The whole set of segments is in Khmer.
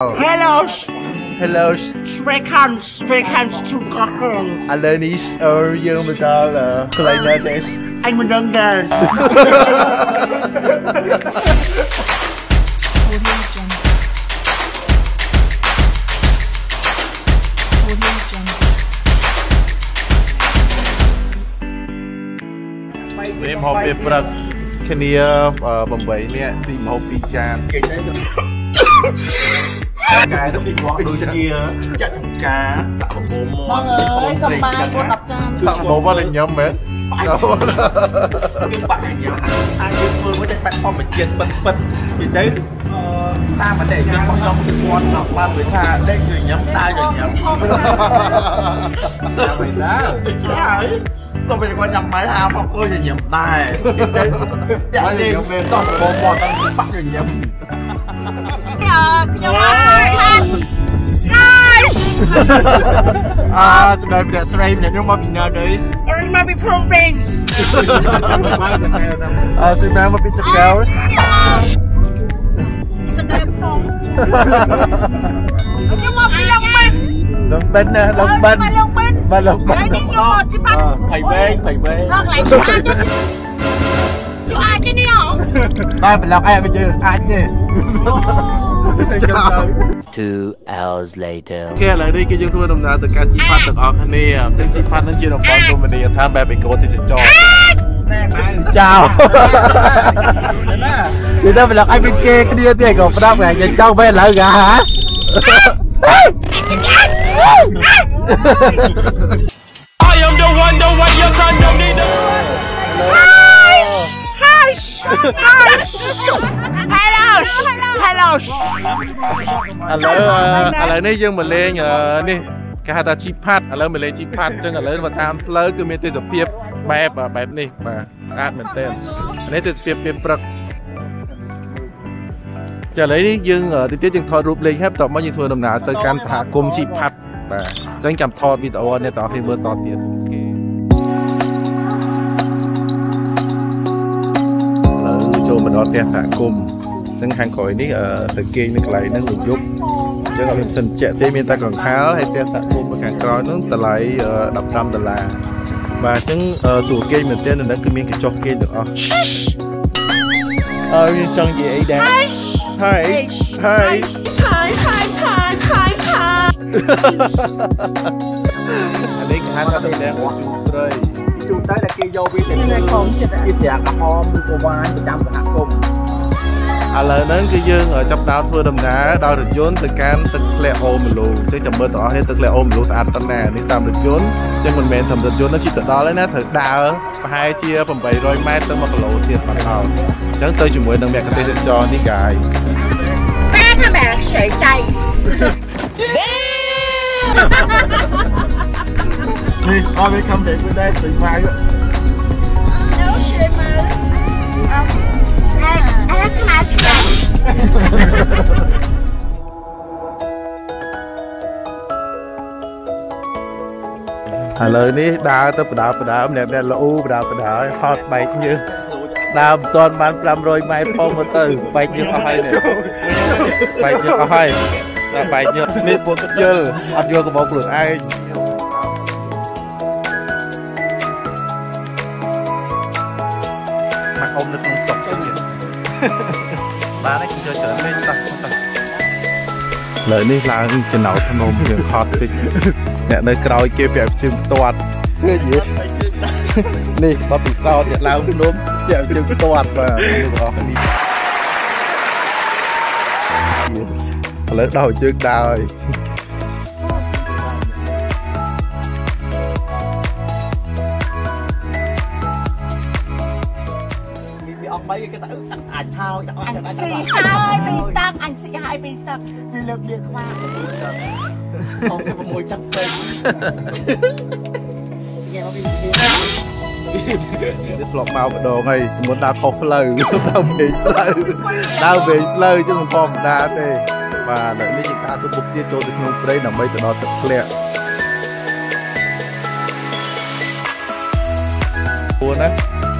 Hello Hello ស្វេខានស្វេខានជូកកឥឡូវនេះយើងមកដល់កន្លែងណាដែរអញមិនដឹងដែរ ពេលហូបពេលព្រឹកគ្នា8នាក់ទីហូប2ចានគេទៅ កែទៅពីគ្រាប់ដូចជាចាក់ចំការសាក់បបោមមកអើយសំបានគាត់10ចានសាក់បបោមមកញ៉ាំមែនបាក់ខ្ញុំបាក់ញ៉ាំអាចយើងធ្វើមួយតែបាក់ធម្មជាតិពិតពិតពីទៅតាមអតិថិជនរបស់ខ្ញុំគឺគាត់ដល់បាននិយាយថាដេកញ៉ាំតាញ៉ាំតែណាហើយទៅពេលគាត់ញ៉ាំបាយហាមកគាត់ញ៉ាំដែរតែញ៉ាំពេលតោះបងបងតាំងបាក់ញ៉ាំអឺខ្ញុំ Ah, uh, សម្រាប់អ្នកស្រីម្នាក់នោះមកពី Nowadays ខ្ញុំមកពី Province អឺសម្រាប់មកពី Takaos សម្រាប់ផងខ្ញុំមកពីលោកបិនលោកបិនណាលោកបិនលោកបិនបាទលោកបិនខ្ញុំមកពីប៉ាភ័យវែងភ័យវែងលោកឡៃអាចអាចនេះហ៎តែប្លុកអែបយើអាចទេ Two hours later. គេឥឡូវនេះគឺយើងធ្វើដំណើរទៅកាន់ជីផាត់ទាំងអស់គ្នាទាំងជីផាត់នឹងជាតំបន់កុម្មុយនីដ្ឋានបែបអេកូទេសចរចោលនិយាយទៅប្លុកឲ្យមានគេគ្នាទៀតក៏ផ្ដោតតែយើងចង់បែរឡើយកាហ៎ I Hello Hello ឥឡូវឥឡូវនេះយើងមកលេងនេះគេហៅថាជីផាត់ឥឡូវមកលេងជីផាត់អញ្ចឹងឥឡូវមកតាមផ្លូវគឺមានទេសភាពបែបបែបនេះបាទស្អាតមែនទែននេះទេសភាពពេលព្រឹកចាឥឡូវនេះយើងតិចទៀតយើងថតរូបលេងហើយបន្ទាប់មកយើងធ្វើដំណើរទៅកាន់សហគមន៍ជីផាត់បាទអញ្ចឹងចាំថតវីដេអូនេះតោះគ្នាមើលតទៀតគេឥឡូវចូលមកដល់ផ្ទះសហគមន៍ហ្នឹងខាងក្រោយនេះអឺទៅគេងនៅកន្លែងហ្នឹងមួយយប់អញ្ចឹងអត់មានសិនជាក់ទេមានតែកង្ហាលហើយផ្ទះសហគមន៍នៅខាងក្រោយហ្នឹងតម្លៃអឺ15ដុល្លារបាទអញ្ចឹងអឺសួរគេងមែនទែននៅហ្នឹងគឺមានកញ្ចុះគេងទាំងអស់អើយើងចង់និយាយអីដែរហើយហើយ Hi hi hi hi hi អានេះគេហៅថាតំណាងរបស់ត្រីជួនទៅតែគេយកវាទៅធ្វើខំចិត្តគេប្រាក់ក្រហមឬក៏វ៉ាញប្រចាំសហគមន៍ ឥឡូវហ្នឹងគឺយើងចាប់ផ្ដើមធ្វើដំណើរដោយរថយន្តទៅកាន់ទឹកធ្លាក់អូមលូអញ្ចឹងចាំមើលទាំងអស់គ្នាទឹកធ្លាក់អូមលូស្អាតប៉ុណ្ណានេះតាមរថយន្តអញ្ចឹងមិនមែនតាមរថយន្តនោះជិះទៅដល់ទេណាត្រូវដើរប្រហែលជា800ម៉ែត្រទៅ1គីឡូទៀតបាត់ហើយអញ្ចឹងទៅជាមួយនឹងមគ្គុទេសចរនេះកាយ Ba các bạn sợi tay នេះអត់មានខំតែមួយដែរទៅម៉ៅ Nấu sợi mơ Em ឥឡូវនេះដើរទៅបដាបដាម្នាក់ម្នាក់លូបដាបដាហើយហត់បែកញើសដើរមិនទាន់បាន500ម៉ែត្រផងមកទៅបែកញើសអស់ហើយនេះបែកញើសអស់ហើយដល់បែកញើសនេះពួកទឹកយល់អត់យកកំបោខ្លួនឯងមកអុំនៅក្នុងសុកទៅទៀតបានហើយគឺយកច្រើនលេងតោះតោះលើនេះឡើងចំណោទធ្នមយើងខត់តិច អ្នកនៅក្រោយគេប្រាប់ជើងផ្ទាត់ឃើញទេនេះបបពិសោធន៍អ្នកឡើងភ្នំប្រាប់ជើងផ្ទាត់បាទលោកអស់គ្នាឥឡូវដល់ជើងដើរហើយវាអស់បីគេថាអាចហើយដាក់អស់អញដាក់ស៊ីដាក់ហើយពីទឹកអញស៊ីហើយពីទឹកវាលើកលៀកខ្វា អស់6ទឹកពេកយកពីនេះធ្លាប់មកម្ដងហើយមុនដើរខុសផ្លូវដើរពេកផ្លូវដើរពេកផ្លូវចឹងមិនធម្មតាទេបាទឥឡូវនេះជាការទុកពុកទៀតចូលទៅក្នុងព្រៃដើម្បីទៅដល់ទឹកធ្លាក់ពូណា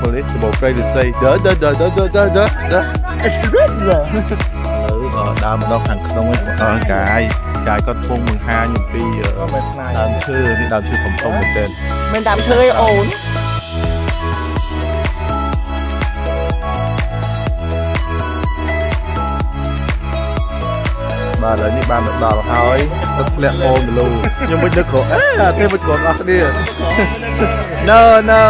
ប៉ូលីសបោកព្រៃទៅស្អីដឺដឺដឺដឺដឺដឺដឺអឺដើរមកដល់ខាងក្នុងហ្នឹងបងអើកាយ កាយគាត់ពងបង្ហាញអំពីអឺដើមឈើនេះដើមឈើធំធំមែនទែនមិនដាំធ្វើឲ្យអូនបាទឥឡូវនេះបានមកដល់ហើយទឹកធ្លាក់អូនមលូខ្ញុំមិននឹកក៏អេអាទេមិនគ្រប់អស់គ្នា No no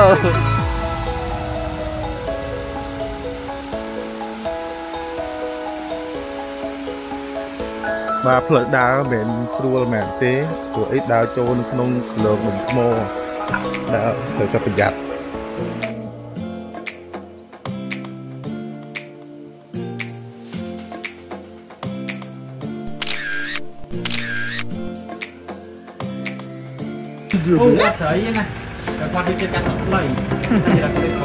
បាទផ្លូវដើរមិនមែនស្រួលមែនទេព្រោះអីដើរចូលនៅក្នុងលើកបំថ្មដើរត្រូវតែប្រយ័ត្នអូអត់ស្រីទេណាតែគាត់វាចិត្តកាត់ដល់ខ្លីតែរកទៅខ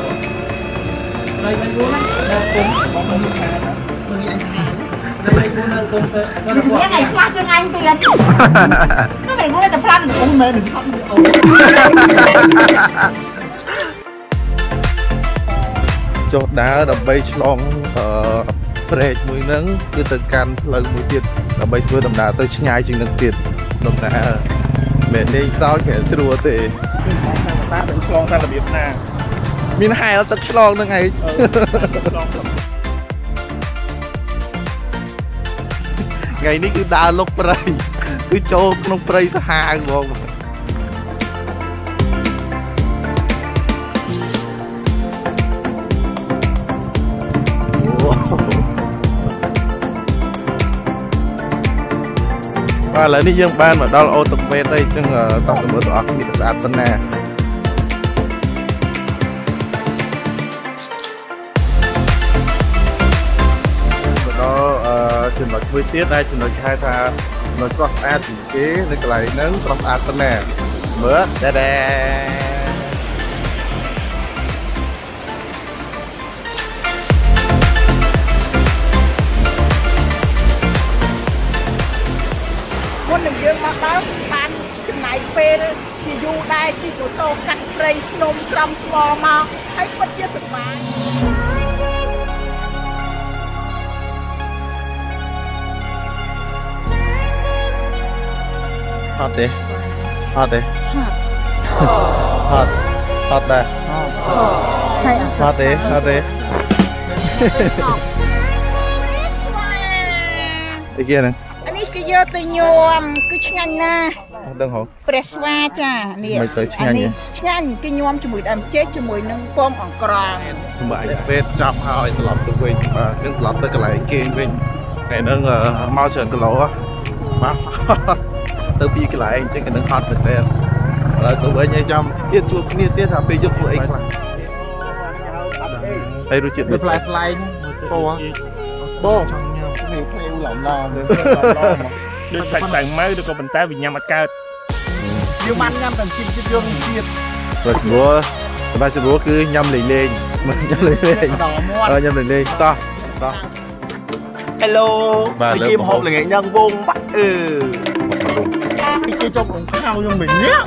ខ្លីមិនយល់ណាដល់គុំបងមិនខានណាមើលអញខាន ដល់គុំដល់គុំទៅដល់ថ្ងៃខ្លះជាងអញទៀតនោះមិនមួយតែផ្លាន់អូនមើលនឹងថប់អូនចុះដើរដើម្បីឆ្លងអឺព្រែកមួយហ្នឹងគឺទៅកាន់ផ្លូវមួយទៀតដើម្បីធ្វើដំណើរទៅឆ្ងាយជាងនឹងទៀតដំណើរមិនលេងសើចគេស្រួលទេតាទៅឆ្លងតាមរបៀបណាមានហែលទឹកឆ្លងហ្នឹងឯងឆ្លង ថ្ងៃនេះគឺដើរលុកព្រៃគឺចូលក្នុងព្រៃសាហាវហ្មងបាទឥឡូវនេះយើងបានមកដល់អូតុកពេតហើយអញ្ចឹងអឺតោះទៅមើលទាំងអស់គ្នាទៅស្អាតប៉ុណ្ណា ចំណុចមួយទៀតដែលចំណុចហៅថាចំណុចស្រស់ស្អាតជាងគេនៅកន្លែងហ្នឹងស្រស់ស្អាតប៉ុណ្ណាមើលដេដេមុននឹងយើងមកដល់បានចំណាយពេលជាយូរដែរជិះម៉ូតូកាត់ព្រៃភ្នំក្រំស្មមកហើយពិតជាសប្បាយ ហត់ទេហត់ទេហត់ហត់ដែរហើយហត់ទេហត់ទេ អីគេហ្នឹងអានេះគឺយកទៅញោមគឺឆ្ងាញ់ណាស់អត់ដឹងហ៎ព្រះស្វាចានេះមិនទៅឆ្ងាញ់ទេអាឆ្ងាញ់គឺញោមជាមួយដើមចេកជាមួយនឹងពងអង្ក្រងសម្រាប់ពេទ្យចាប់ហើយត្រឡប់ទៅវិញបាទអញ្ចឹងត្រឡប់ទៅកន្លែងគេងវិញតែហ្នឹងអឺមកច្រើនគីឡូហ៎បាទ ទៅពីកន្លែងអញ្ចឹងក៏នឹងហត់មែនទេឥឡូវទៅវិញឲ្យចាំទៀតជួបគ្នាទៀតថាពេលយកធ្វើអីខ្លះហើយរសជាតិដូចផ្លែស្លែងពណ៌បងនេះភ្លាវឡំឡំដូចសាច់សាំងម៉ៅឬក៏ប៉ុន្តែវាញ៉ាំអត់កើតយើងបានញ៉ាំតែជាតិជាតិយើងជាតិបាទស្រួលសម្រាប់ស្រួលគឺញ៉ាំលេងលេងមិនញ៉ាំលេងលេងដល់មាត់អឺញ៉ាំលេងលេងតោះតោះ Hello បាទនិយាយមហូបល្ងាចញ៉ាំវងបាក់អឺមក គេចុកក្នុងខោខ្ញុំមិនញ៉ាំ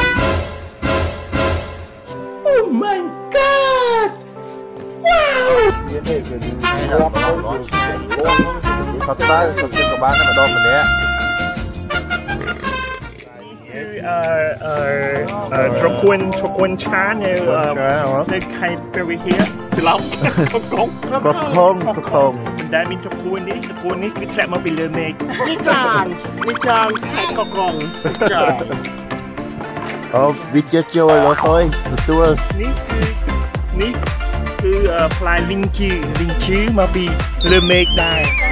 ថតទៅទៅជិះក៏បានតែម្ដងម្នាក់ ត្រកួនត្រកួនឆានៅអឺចាអូនៅខេត្តព្រះវិហារច្រឡំក្រុងប្រខំប្រខំមិនដែលមានត្រកួននេះត្រកួននេះគឺធ្លាក់មកពីលើមេឃនេះចាននេះចានខេត្តកក្រុងចាអូវិជាចូលលោកអើយទទួលនេះគឺនេះគឺអឺផ្លែលីងជីលីងជីមកពីលើមេឃដែរ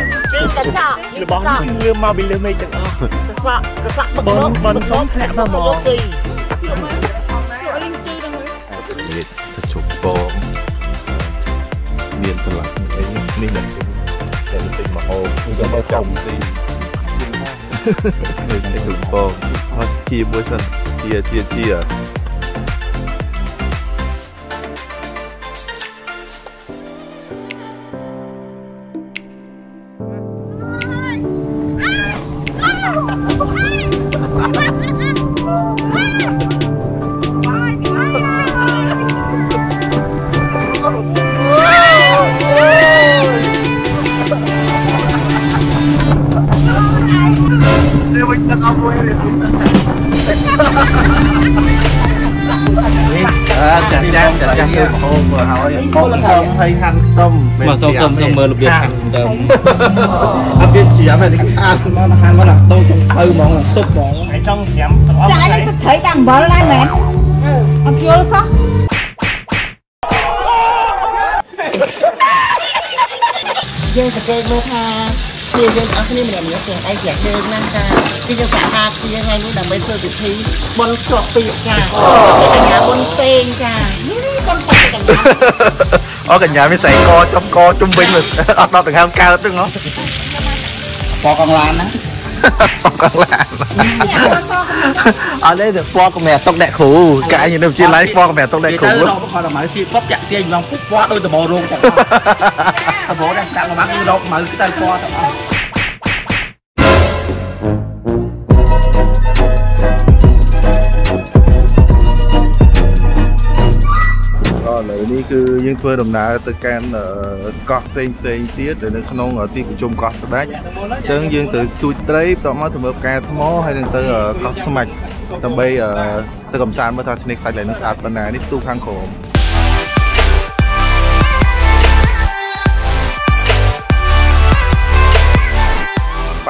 នេះកសក់របស់គឺលើមកពីលើមេឃទាំងអស់កសក់កសក់បងបងសុំធ្លាក់មកមកទីនេះទៅជប់បងមានប្រឡាក់អីនេះនេះតែទិញមកហូបយកមកចាំទីនេះទៅជប់បងអត់ជាមួយសិនជាជាជា Wait, that's all the way it is. ចាស់ចាស់ចាស់ចាស់ធ្វើហូបមកហើយបុកខ្ទឹមហើយហាន់ខ្ទឹមមកសូមសូមសូមមើលរបៀបហាន់ដើមអត់វាជាប់តែខាងមកហាន់មកដល់ដូរចង្ភៅហ្មងទុកហ្មងឯងចង់ច្រាំទាំងអស់ចាយនឹងទៅត្រីតាមអំបិលដែរមែនអត់យល់សោះយើងសង្កេតមើលថា គ្នាយើងអស់គ្នាម្នាក់ម្នាក់ទាំងឯងទាំងយើងណាចាគឺយើងសហការគ្នាថ្ងៃនេះដើម្បីធ្វើពិធីបុណ្យជាប់ពាក្យចាកញ្ញាបុណ្យផ្សេងចានេះបុណ្យផ្សេងកញ្ញាអូកញ្ញាមានស្អីកចំកជុំវិញអត់ដល់ដង្ហើមកើតទេហ៎ពណ៌កងឡានណាបកកឡានអត់ទេទៅពណ៌កម្រាតុកអ្នកគ្រូកាយនៅវិទ្យាល័យពណ៌កម្រាតុកអ្នកគ្រូទៅរកបខតមកស៊ីពប់ចាក់ទាញឡងពុះពណ៌ដូចដបរោងទាំ ងអស់ដបរដែរដាក់មកគឺរកមកគឺទៅពណ៌ទាំងអស់អឥឡូវនេះគឺយើងធ្វើដំណើរទៅកាន់អឺកោះផ្សេងផ្សេងទៀតដែលនៅក្នុងទីប្រជុំកោះស្ដេចអញ្ចឹងយើងទៅទូចត្រីបន្ទាប់មកទៅមើលផ្កាថ្មហើយនឹងទៅអឺកោះស្មាច់ដើម្បីអឺទៅកំសាន្តមើលថាឆ្នេរខ្សាច់ឡើយនឹងស្អាតប៉ុណ្ណានេះផ្ទុះខាងក្រោម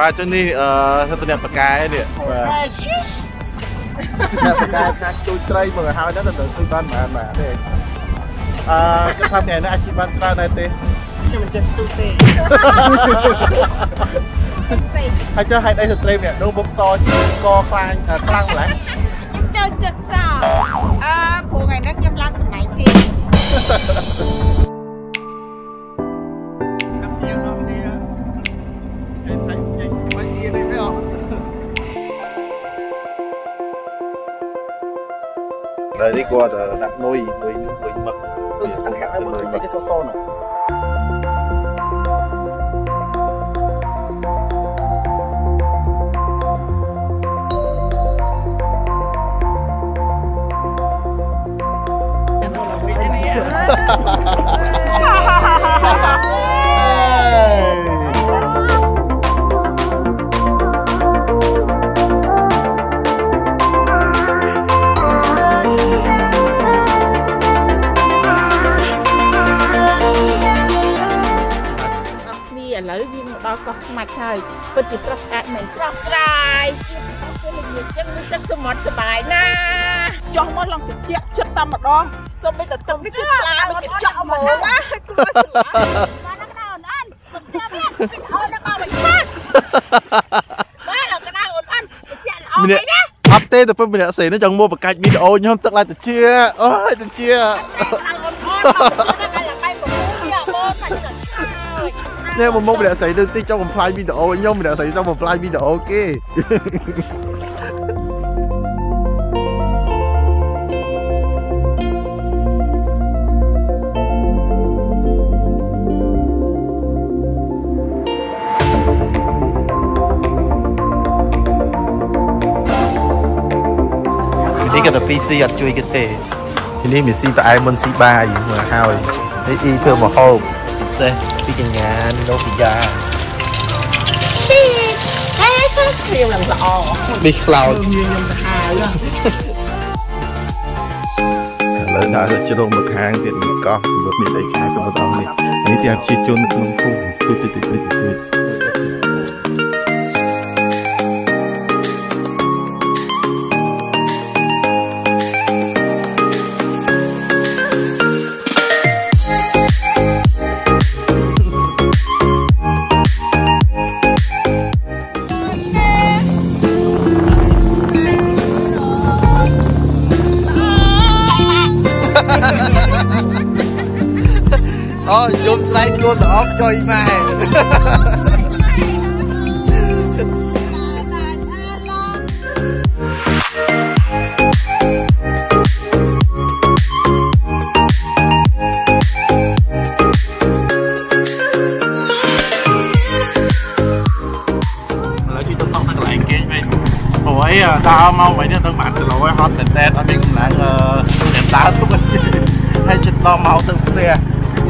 បាទចុះនេះអឺសិទ្ធិអ្នកបកែនេះបាទអ្នកបកែថាទូចត្រីមើលឲ្យហើយទៅទៅជួយបានបានបាទទេអឺគាត់ថាថ្ងៃនេះអាចបានច្រើនដែរទេខ្ញុំមិនចេះស្ទុះទេហើយចុះហេតុអីស្ត្រីម្នាក់នោះមុខតកខ្លាំងខ្លាំងម្ល៉េះចូលចិត្តសោអើព្រោះថ្ងៃហ្នឹងខ្ញុំឡើងសម្ដែងទេ ដែលនេះគាត់ដាក់នុយនុយនុយមឹកវា នៅវាមកដល់កោះស្មាច់ហើយពិតជាស្រស់ស្អាតមែនស្រស់ស្រាយជាប្រទេសលេខនិយាយចឹងនឹងទឹកសមុទ្រសបាយណាចុះមកឡងតិចចិត្តតែម្ដងសូម្បីតែទឹកនេះគឺថ្លាដូចជាចក់មកណាគួរស្លាបានដល់អូនអានសំចាំអូនដល់មកឆ្លាតបានដល់កណ្ដាលអូនអានជាល្អណាស់ណាអត់ទេតែពេលម្នាក់ផ្សេងនោះចង់មកបកាច់វីដេអូខ្ញុំទឹកឡើងតិចអូយតិចអូនអូនដល់កណ្ដាលបាយពូយកបងតែ ចចង់បំផ្លាញវីដេអូខ្ញុំម្នាក់ស្រីចង់បំផ្លាញវីដេអូគេនេះក៏ទៅ PC អត់ជួយគេទេទីនេះមានស៊ីផ្អែមមុនស៊ីបាយមកហើ យនេះអ៊ីធ្វើមកហូបទេពីកញ្ញានៅពីយ៉ាហេទៅគ្រាវឡើងល្អប៊ីខ្លោចមានខ្ញុំទៅហើយឥឡូវដើរទៅជ្រុងមកខាងទៀតមានកោះមើលមានអីខាងទៅបន្តនេះនេះទីអាជីជននៅក្នុងភូមិទូទៅទៅទៅទៅ ស្លែកខ្លួនល្អចុយម៉ែឥឡូវជិះទៅតក់នៅកន្លែងគេងវិញព្រោះអីដើរ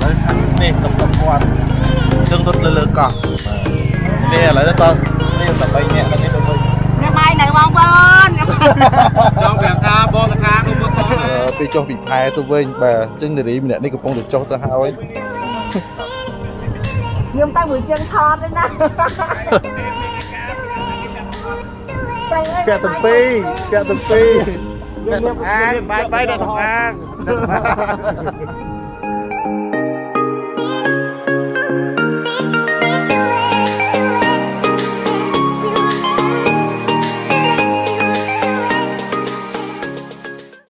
មកវិញទៅបានគីឡូហើយហត់តែតែអត់មានកម្លាំងអឺដើរទុកហើយជិតដល់មកទៅផ្ទះឥឡូវនេះទៅទៅគាត់ចឹងទៅលើលើកោះនេះឥឡូវទៅនេះតែ3នាក់ទៅនេះទៅវិញអ្នកបាយនៅមកចង់ប្រាប់ថាបងតាខាងមកខំអឺពេលចុះពីផែទៅវិញបាទអញ្ចឹងនារីម្នាក់នេះកំពុងតែចុះទៅហើយខ្ញុំតែមួយជើងថតទេណាពាក់ទាំងពីរពាក់ទាំងពីរពាក់ទាំងអាងបាយបាយដល់ទាំងអាង